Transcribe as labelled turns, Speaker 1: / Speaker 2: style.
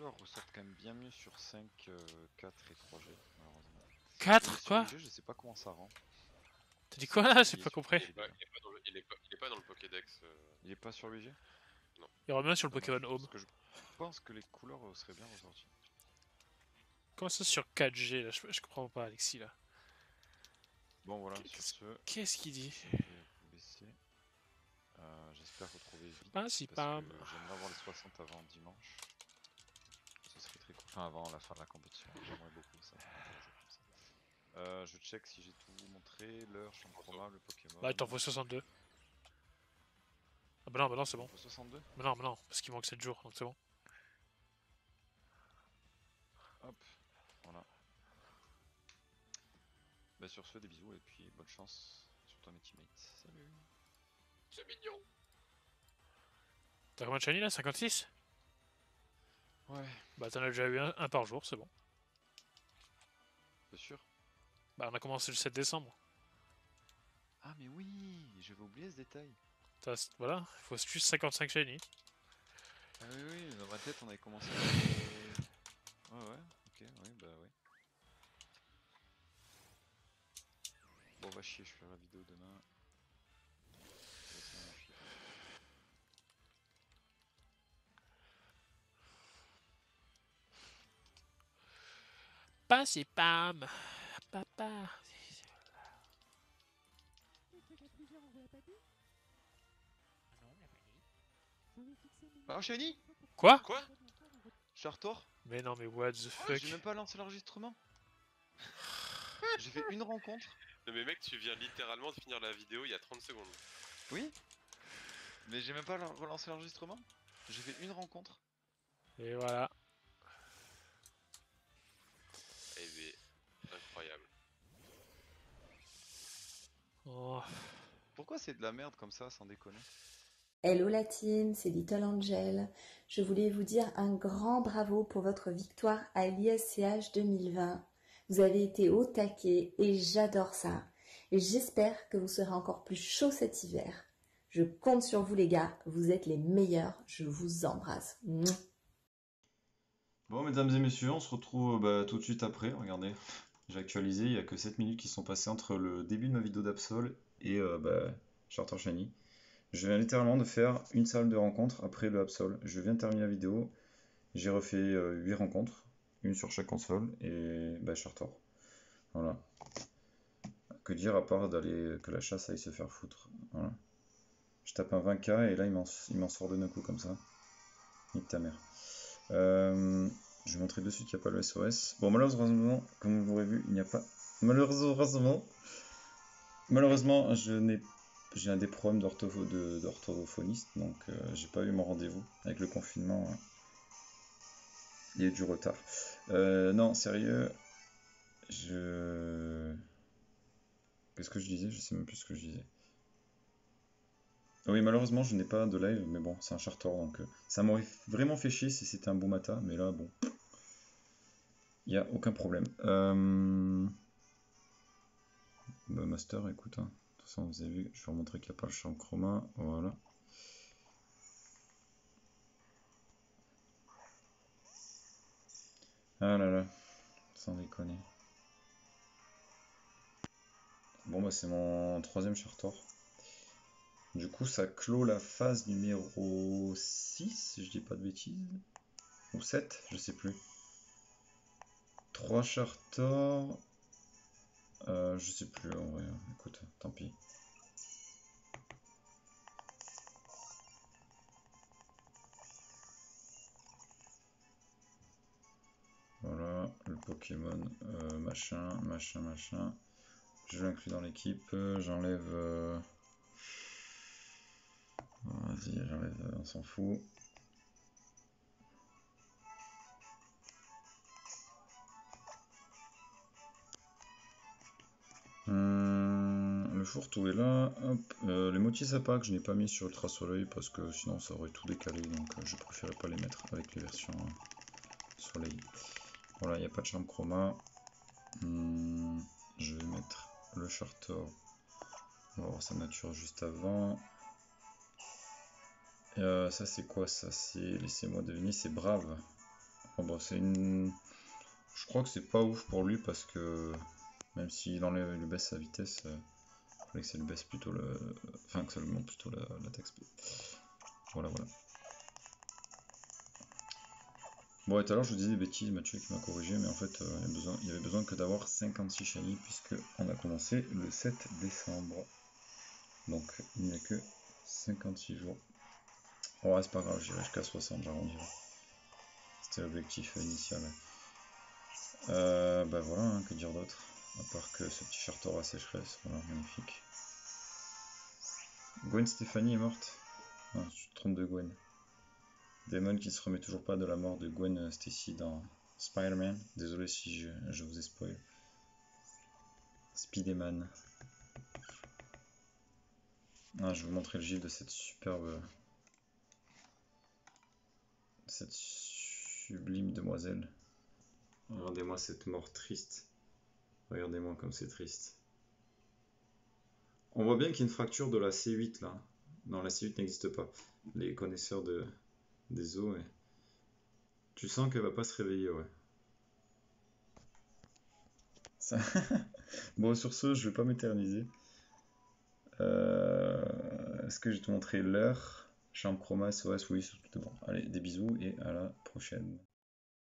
Speaker 1: couleurs ressortent quand même bien mieux sur 5, 4 et 3G, malheureusement.
Speaker 2: 4 quoi
Speaker 1: Je sais pas comment ça rend.
Speaker 2: T'as dit quoi là J'ai pas compris.
Speaker 3: Il est pas, il est pas dans le, il est pas, il est pas dans le Pokédex. euh,
Speaker 1: Il est pas sur l'UG
Speaker 2: Il revient sur le Pokémon Home.
Speaker 1: Parce que je pense que les couleurs euh, seraient bien ressorties.
Speaker 2: Comment ça sur 4G là? Je, je comprends pas Alexis là.
Speaker 1: Bon voilà, sur
Speaker 2: Qu'est-ce-
Speaker 1: ce,
Speaker 2: Qu'est-ce qu'il dit?
Speaker 1: Euh, J'espère retrouver vite.
Speaker 2: Ah pas.
Speaker 1: que J'aimerais avoir les 60 avant dimanche. Enfin, avant la fin de la compétition. J'aimerais beaucoup ça. m'intéresser comme ça. Euh, je check si j'ai tout montré. L'heure, champ chroma, le Pokémon.
Speaker 2: Bah t'en faut 62. Ah bah non, bah non c'est bon.
Speaker 1: Faut 62
Speaker 2: Bah non, bah non, parce qu'il manque 7 jours, donc c'est bon.
Speaker 1: Hop, voilà. Bah sur ce, des bisous et puis bonne chance sur ton teammate. Salut
Speaker 3: C'est mignon.
Speaker 2: T'as combien de shiny là? 56
Speaker 1: Ouais,
Speaker 2: Bah t'en as déjà eu un, un par jour, c'est bon.
Speaker 1: t'es sûr?
Speaker 2: Bah on a commencé le 7 décembre.
Speaker 1: Ah mais oui, j'avais oublié ce détail.
Speaker 2: T'as- Voilà, il faut juste 55 shiny.
Speaker 1: Ah oui, oui, dans ma tête on avait commencé à... Ouais, ouais, ok, oui, bah ouais. Bon, va chier, je ferai la vidéo demain.
Speaker 2: Pas c'est Pam Papa.
Speaker 1: Ah, Shiny
Speaker 2: Quoi?
Speaker 3: Quoi?
Speaker 1: Je suis retour
Speaker 2: Mais non mais what the
Speaker 1: Ah,
Speaker 2: fuck?
Speaker 1: J'ai même pas lancé l'enregistrement. J'ai fait une rencontre.
Speaker 3: Non mais mec, tu viens littéralement de finir la vidéo il y a 30 secondes.
Speaker 1: Oui. Mais j'ai même pas lan- relancé l'enregistrement. J'ai fait une rencontre.
Speaker 2: Et voilà.
Speaker 1: Pourquoi c'est de la merde comme ça, sans déconner?
Speaker 4: Hello la team, c'est Little Angel. Je voulais vous dire un grand bravo pour votre victoire à l'ISCH 2020. Vous avez été au taquet et j'adore ça. Et j'espère que vous serez encore plus chaud cet hiver. Je compte sur vous les gars, vous êtes les meilleurs, je vous embrasse. Mouah.
Speaker 5: Bon, mesdames et messieurs, on se retrouve bah, tout de suite après. Regardez, j'ai actualisé, il n'y a que 7 minutes qui sont passées entre le début de ma vidéo d'Absol et euh, bah, Charter Shiny. Je viens littéralement de faire une salle de rencontre après le Absol. Je viens de terminer la vidéo, j'ai refait euh, 8 rencontres, une sur chaque console et bah, Charter. Voilà. Que dire à part d'aller que la chasse aille se faire foutre. Voilà. Je tape un 20k et là il m'en sort d'un coup comme ça. Nique ta mère. Euh, je vais montrer de suite qu'il n'y a pas le SOS. Bon, malheureusement, comme vous l'aurez vu, il n'y a pas. Malheureusement, malheureusement, je n'ai, j'ai un des problèmes d'orthophoniste, donc euh, j'ai pas eu mon rendez-vous avec le confinement. hein. Il y a eu du retard. Euh, non, sérieux, je. Qu'est-ce que je disais? Je sais même plus ce que je disais. Oui, malheureusement, je n'ai pas de live, mais bon, c'est un charter, donc euh, ça m'aurait vraiment fait chier si c'était un Boumata, mais là, bon, il n'y a aucun problème. Bah, Master, écoute, hein. de toute façon, vous avez vu, je vais vous montrer qu'il n'y a pas le champ chroma, voilà. Ah là là, sans déconner. Bon, bah, c'est mon troisième charter. Du coup, ça clôt la phase numéro 6, si je dis pas de bêtises. Ou 7, je sais plus. 3 charters. Je sais plus en vrai. Écoute, tant pis. Voilà, le Pokémon, euh, machin, machin, machin. Je l'inclus dans l'équipe. J'enlève. euh, Vas-y, j'enlève, on s'en fout. Est là. Hop. Euh, les motifs à que je n'ai pas mis sur Ultra Soleil parce que sinon ça aurait tout décalé. Donc euh, je préférais pas les mettre avec les versions euh, Soleil. Voilà, il n'y a pas de charme chroma. Hum, je vais mettre le charter. On va voir sa nature juste avant. Euh, ça c'est quoi ça? C'est laissez-moi deviner, c'est brave. Bon, bah, c'est une. Je crois que c'est pas ouf pour lui parce que même s'il enlève il baisse sa vitesse, que ça lui baisse plutôt le. Enfin que ça lui monte plutôt la, l'attaque speed. Voilà voilà. Bon et tout à l'heure je vous disais des bêtises, Mathieu qui m'a corrigé, mais en fait euh, il, y avait besoin, que d'avoir 56 shiny puisque on a commencé le 7 décembre. Donc il n'y a que 56 jours. Bon ouais, c'est pas grave, j'irai jusqu'à 60, j'arrondirai. C'était l'objectif initial. Euh, bah voilà, hein, que dire d'autre? À part que ce petit Chartor à sécheresse, voilà, magnifique. Gwen Stéphanie est morte Non, je me trompe de Gwen. Damon qui se remet toujours pas de la mort de Gwen Stacy dans Spider-Man. Désolé si je, vous ai spoil. Spider-Man. Ah, je vais vous montrer le gif de cette superbe. Cette sublime demoiselle. Regardez-moi cette mort triste. Regardez-moi comme c'est triste. On voit bien qu'il y a une fracture de la C8 là. Non, la C8 n'existe pas. Les connaisseurs de, des os, ouais. Tu sens qu'elle va pas se réveiller, ouais. Bon, sur ce, je vais pas m'éterniser. Euh... Est-ce que je vais te montrer l'heure? Chambre Chroma, SOS, oui, c'est tout bon. Allez, des bisous et à la prochaine.